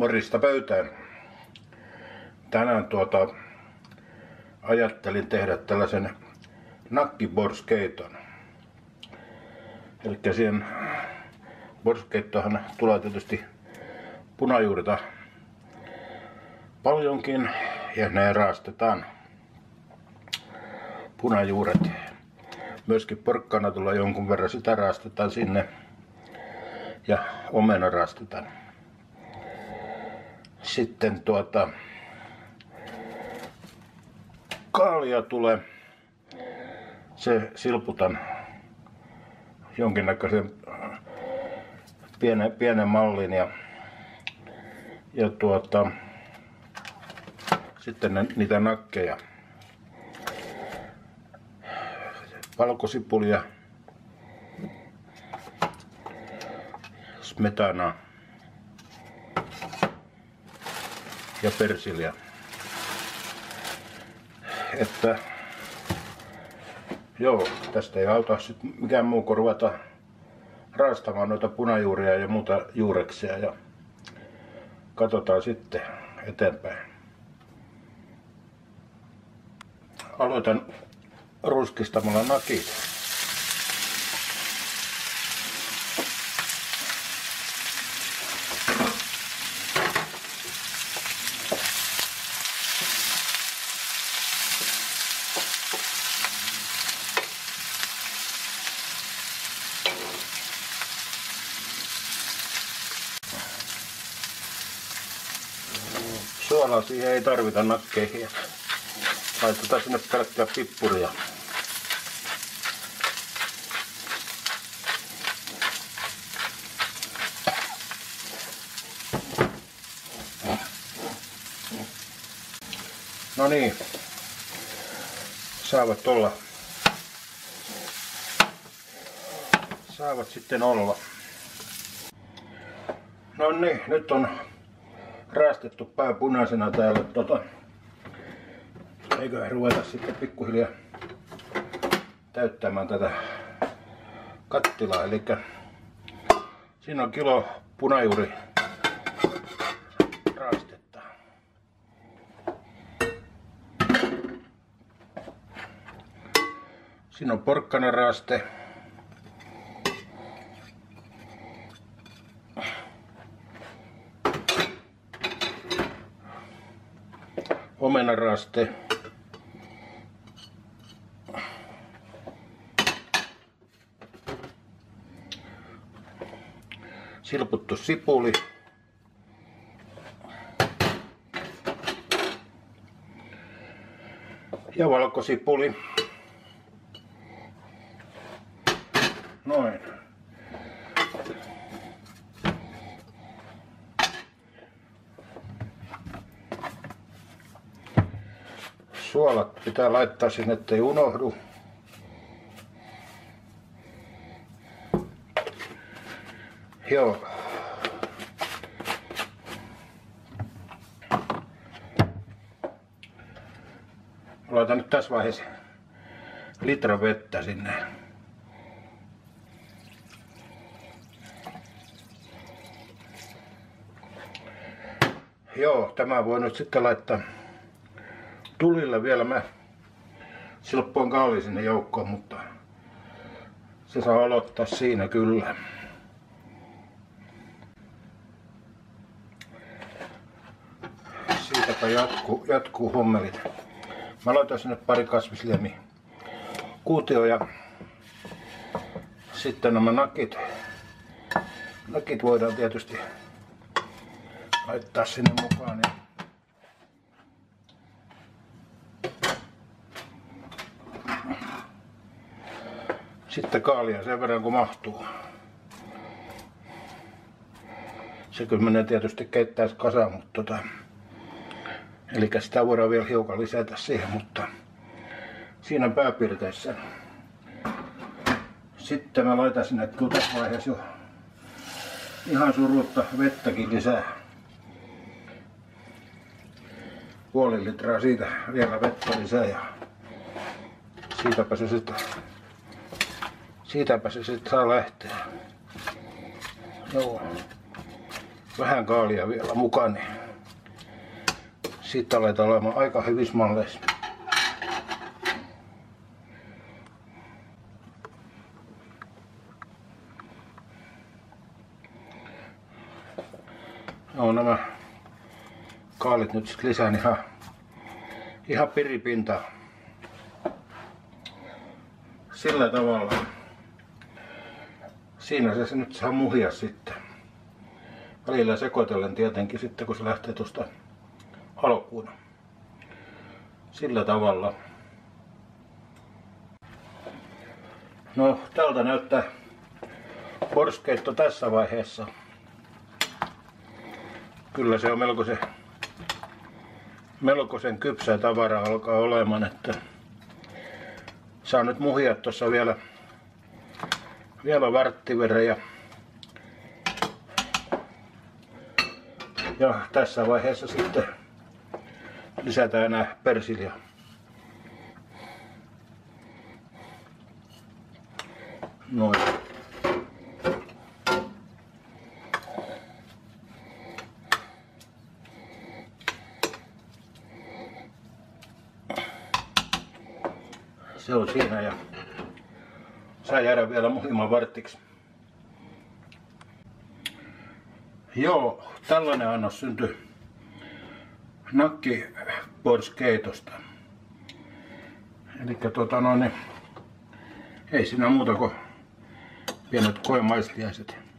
Morista pöytään. Tänään tuota, ajattelin tehdä tällaisen nakkiborskeiton. Eli siihen borskeittohan tulee tietysti punajuurita paljonkin ja ne raastetaan punajuuret. Myöskin porkkana tulee jonkun verran, sitä raastetaan sinne ja omena raastetaan. Sitten tuota, kaalia tulee. Se silputan jonkinnäköisen pienen, pienen mallin ja, ja tuota, sitten ne, niitä nakkeja. Valkosipulia, smetanaa ja persiliä. Että joo, tästä ei auta sit mikään muu kuin ruveta raastamaan noita punajuuria ja muuta juureksia ja katsotaan sitten eteenpäin. Aloitan ruskistamalla nakit. Suolaa siihen ei tarvita nakkeihin. Laitetaan sinne pelkkää pippuria. No niin, saavat olla. Saavat sitten olla. No niin, nyt on raastettu pää punaisena täällä. Tota, eiköhän ruveta sitten pikkuhiljaa täyttämään tätä kattilaa. Eli siinä on kilo punajuuri raastetta. Siinä on porkkanaraaste. Omenaraste. Silputtu sipuli. Ja valkosipuli. Noin. Suolat pitää laittaa sinne, ettei unohdu. Joo. Laitan nyt tässä vaiheessa litra vettä sinne. Joo, tämä voi nyt sitten laittaa tulille vielä mä silppuan kaali sinne joukkoon, mutta se saa aloittaa siinä kyllä. Siitäpä jatkuu, jatkuu hommelit. Mä laitan sinne pari kasvisliemi kuutio ja sitten nämä nakit. Nakit voidaan tietysti laittaa sinne mukaan. Ja Sitten kaalia sen verran kun mahtuu. Se kyllä menee tietysti keittäisi kasaan, mutta tota, eli sitä voidaan vielä hiukan lisätä siihen, mutta siinä pääpiirteissä. Sitten mä laitan sinne kyllä tässä vaiheessa jo ihan surutta vettäkin lisää. Puoli litraa siitä vielä vettä lisää ja siitäpä se sitten siitäpä se sitten saa lähteä. Joo. vähän kaalia vielä mukaan, niin siitä aletaan olemaan aika hyvissä malleissa. on nämä kaalit nyt sitten lisään ihan, ihan piripinta. Sillä tavalla. Siinä se nyt saa muhia sitten. Välillä sekoitellen tietenkin sitten kun se lähtee tuosta alkuun. Sillä tavalla. No tältä näyttää porskeitto tässä vaiheessa kyllä se on melkoisen, melkoisen kypsä tavara alkaa olemaan, että saa nyt muhia tuossa vielä, vielä varttiverran ja, tässä vaiheessa sitten lisätään enää persilja. Noin. se on siinä ja saa jäädä vielä muhiman varttiksi. Joo, tällainen annos syntyi nakki keitosta. Eli tota noin, ei siinä muuta kuin pienet koemaistiaiset.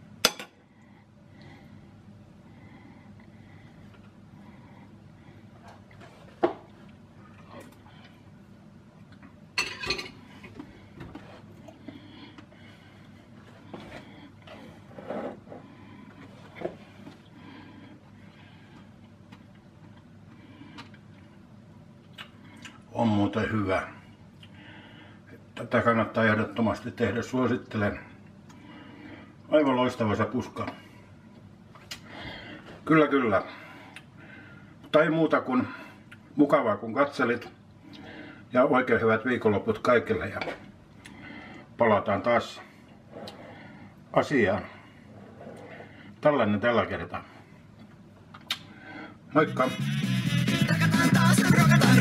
On muuten hyvä. Tätä kannattaa ehdottomasti tehdä, suosittelen. Aivan loistava se puska. Kyllä, kyllä. Tai muuta kuin mukavaa kun katselit. Ja oikein hyvät viikonloput kaikille ja palataan taas asiaan. Tällainen tällä kertaa. Moikka! Rakataan taas, rakataan